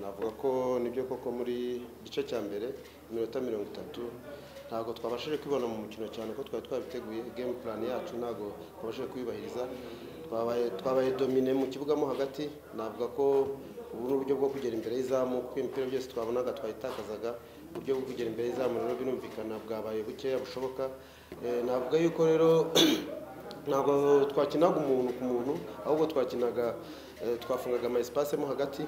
navuga ko ni byo koko muri gice cya mbere iminota mirongo itatu. Ntabwo twabashije kwibona mu mukino cyane ko twari twabiteguye. Game plan yacu ntabwo twabashije kuyubahiriza twabaye domine mu kibuga mo hagati. Navuga ko ubu ni uburyo bwo kugera imbere y'izamu. Kuko imipira byose twabonaga twayitakazaga. Uburyo bwo kugera imbere y'izamu rero birumvikana bwabaye bukeya bushoboka. Eh, navuga yuko rero ntabwo twakinaga umuntu ku muntu ahubwo twakinaga eh, twafungaga ama espace mo hagati.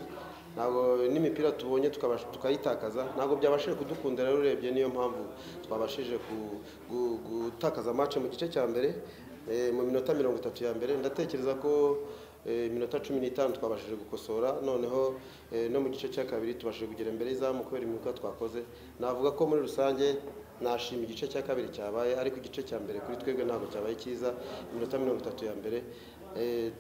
Ntabwo n'imipira tubonye tukayitakaza. Ntabwo byabashije kudukunda rero urebye niyo mpamvu twabashije gutakaza match mu gice cya mbere eh, mu minota mirongo itatu ya mbere. Ndatekereza ko iminota cumi n'itanu twabashije gukosora noneho eh, no mu gice cya kabiri tubashije kugera imbere y'izamu kubera impinduka twakoze. Navuga ko muri rusange nashima igice cya kabiri cyabaye ariko igice cya mbere kuri twebwe ntabwo cyabaye cyiza iminota mirongo itatu ya mbere. Eh,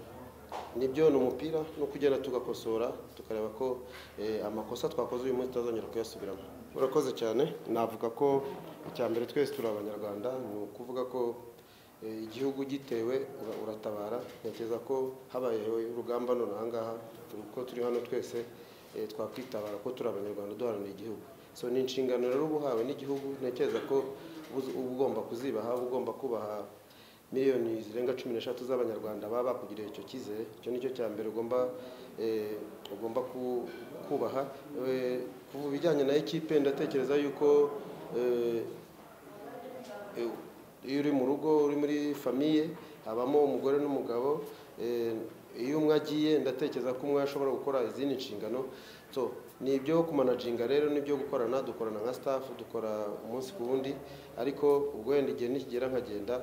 ni byo ni umupira no kugenda tugakosora tukareba ko eh, amakosa twakoze uyu munsi tutazongera kuyasubiramo. Urakoze cyane. Navuga ko icya mbere twese turi abanyarwanda ni ukuvuga ko eh, igihugu gitewe ura- uratabara. Ntekereza ko habaye urugamba none aha ngaha. Uko turi hano twese eh, twakwitabara ko turi abanyarwanda duharanira igihugu. So ni inshingano rero uba uhawe n'igihugu. Ntekereza ko uba ugomba kuzibaha uba ugomba kubaha miliyoni zirenga cumi n'eshatu z'abanyarwanda baba bakugiriye icyo cyizere icyo ni cyo cya mbere ugomba eh, ugomba ku- kubaha. Eh, ku bijyanye na ekipe ndatekereza yuko eh, eh, iyo uri mu rugo uri muri famiye habamo umugore n'umugabo eh, iyo umwe agiye ndatekereza ko umwe ashobora gukora izindi nshingano. So ni ibyo kumanaginga rero ni ibyo gukorana dukorana nka staff dukora umunsi ku wundi. Ariko ubwo wenda igihe nikigera nkagenda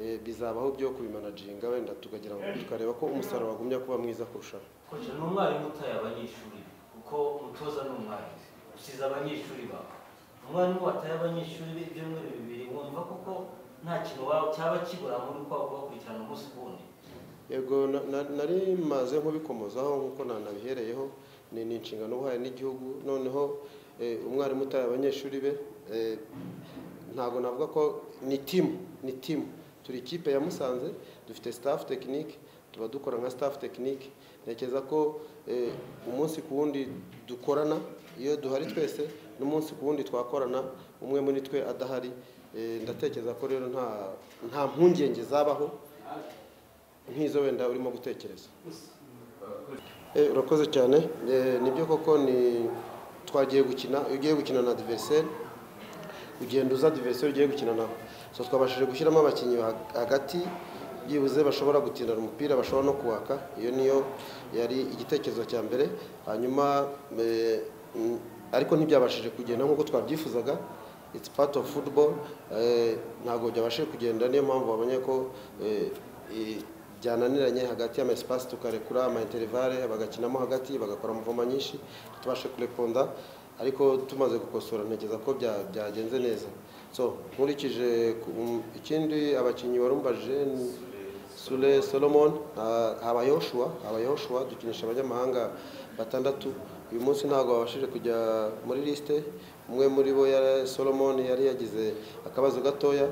eh, bizabaho byo kubimanaginga wenda tukagira ngo tukareba ko umusaruro wagumya kuba mwiza kurushaho. Ni umwarimu utaye abanyeshuri kuko umutoza ni umwarimu usize abanyeshuri bawe. Umwarimu wataye abanyeshuri be ibyumweru bibiri wumva koko nta kintu cyaba kibura muri kwa kubakurikirana umunsi ku wundi. Yego na- na- nari maze nk'ubikomozaho nk'uko nanabihereyeho ni inshingano uhaye n'igihugu. Noneho eh, umwarimu utaye abanyeshuri be eh, ntabwo navuga ko ni timu ni timu turi ikipe ya musanze dufite staff tekinike tuba dukora nka staff tekinike ntekereza ko eh, umunsi ku wundi dukorana iyo duhari twese n'umunsi ku wundi twakorana umwe muri twe adahari ndatekereza ko rero nta mpungenge zabaho nk'izo wenda urimo gutekereza. Eh, urakoze cyane. Eh, ni byo koko ni twagiye gukina iyo ugiye gukina na adversaire ugenda uza adversaire ugiye gukina nawe so twabashije gushyiramo abakinnyi ha- hagati byibuze bashobora gutindana umupira bashobora no kuwaka. Iyo niyo yari igitekerezo cya mbere. Hanyuma eh, ariko ntibyabashije kugenda nk'uko twabyifuzaga it's part of football. Eh, ntabwo byabashije kugenda. Niyo mpamvu babonye ko eh, byananiranye hagati y'amasipasi tukarekura amainterivare bagakinamo hagati bagakora muvoma nyinshi tubashe kureponda. Ariko tumaze gukosora ntekereza ko bya- byagenze neza. So nkurikije ku- um, ikindi abakinnyi warumbaje ni Sule Solomon haba Yoshua haba Yoshua dukinisha abanyamahanga batandatu. Uyu munsi ntabwo babashije kujya muri liste. Umwe muri bo yari Solomon yari yagize akabazo gatoya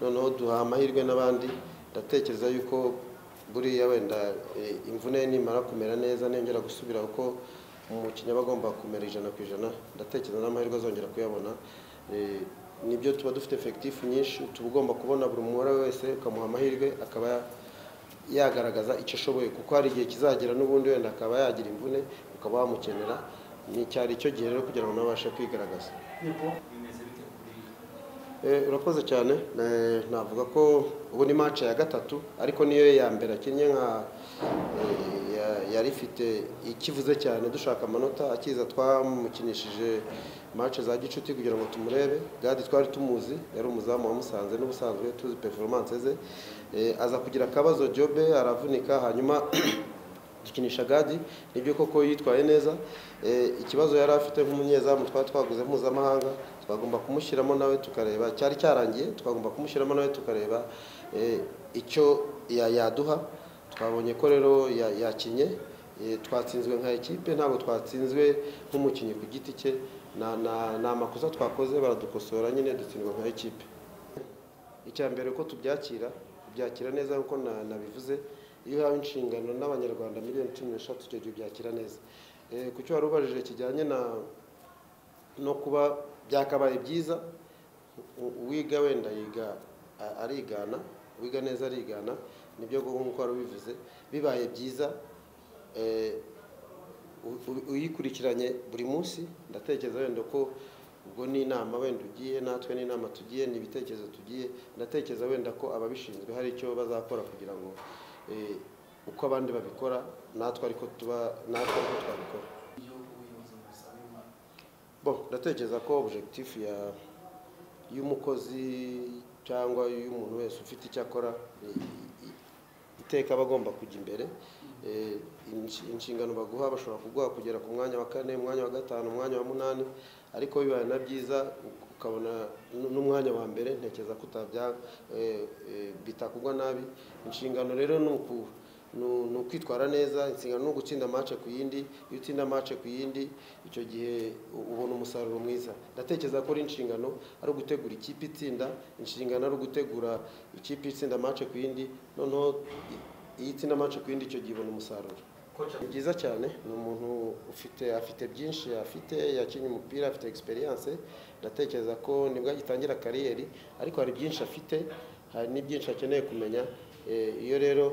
noneho duha amahirwe n'abandi. Ndatekereza yuko buriya wenda eh, imvune nimara kumera neza nongera gusubira uko umukinnyi aba agomba kumera ijana ku ijana ndatekereza n'amahirwe azongera kuyabona. Eh, ni byo tuba dufite efekitifu nyinshi tuba ugomba kubona buri umubare wese ukamuha amahirwe akaba yagaragaza icyo ashoboye. Kuko hari igihe kizagera n'ubundi wenda akaba yagira imvune ukaba wamukenera. Ni cyari icyo gihe rero kugira ngo nawe abashe kwigaragaza Eh, urakoze cyane. Eh, navuga ko ubu ni match ya gatatu ariko niyo ya mbere akinnye nka eh, ya- yari ifite ikivuze cyane. Dushaka amanota akiza twamukinishije match za gicuti kugira ngo tumurebe. Gadi twari tumuzi yari umuzamu wa Musanze n'ubusanzwe tuzi performance ze. Aza kugira akabazo jobe aravunika hanyuma dukinisha gadi ni byo koko yitwaye neza. Eh, ikibazo yari afite nk'umunyezamu twari twaguze mpuzamahanga twagomba kumushyiramo nawe tukareba. Cyari cyarangiye twagomba kumushyiramo nawe tukareba eh, icyo ya- yaduha. Twabonye ko rero ya- yakinye Eh, twatsinzwe nka ekipe ntabwo twatsinzwe nk'umukinnyi ku giti cye. Ni amakosa twakoze baradukosora nyine dutsindwa nka ekipe. Icya mbere ko tubyakira tubyakira neza nk'uko na- nabivuze iyo uhawe inshingano n'abanyarwanda miliyoni cumi n'eshatu icyo gihe ubyakira neza. Eh, ku cyo wari ubajije kijyanye no kuba byakabaye byiza uwiga wenda yiga arigana uwiga neza arigana ni byo nk'uko wari ubivuze bibaye byiza eh, uyikurikiranye buri munsi ndatekereza wenda ko ubwo ni inama wenda ugiye natwe n'inama tugiye ni ibitekerezo tugiye ndatekereza wenda ko ababishinzwe hari icyo bazakora kugira ngo uko abandi babikora natwe ariko tuba natwe ariko twabikora. Bon, ndatekereza ko objectif ya y'umukozi cyangwa y'umuntu wese ufite icyo akora i- iteka aba agomba kujya imbere. Eh, inshi- inshingano baguha bashobora kuguha kugera ku mwanya wa kane umwanya wa gatanu umwanya wa munani ariko bibaye na byiza ukabona n'umwanya wa mbere ntekereza ko utabya eh, eh, bitakugwa nabi. Inshingano rero ni ni ukwitwara neza. Inshingano ni ugutsinda match ku yindi. Iyo utsinda match ku yindi icyo gihe ubona umusaruro mwiza. Ndatekereza ko ari inshingano ari ugutegura ikipe itsinda. Inshingano ari ugutegura ikipe itsinda match ku yindi. Noneho iyo itsinda match ku yindi icyo gihe ubona umusaruro. Ni byiza cyane ni umuntu ufite afite byinshi afite yakinnye umupira afite experience. Ndatekereza ko ni bwo agitangira kariyeri ariko hari byinshi afite hari n'ibyinshi akeneye kumenya. Eh, iyo rero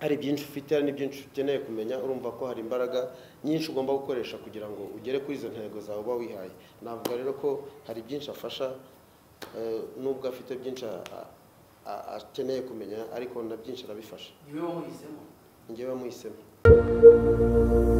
hari byinshi ufite hari n'ibyinshi ukeneye kumenya urumva ko hari imbaraga nyinshi ugomba gukoresha kugira ngo ugere kuri izo ntego zawe uba wihaye. Navuga rero ko hari byinshi afasha eh, nubwo afite byinshi akeneye kumenya ariko na byinshi arabifasha. Njyewe wamuhisemo. thank you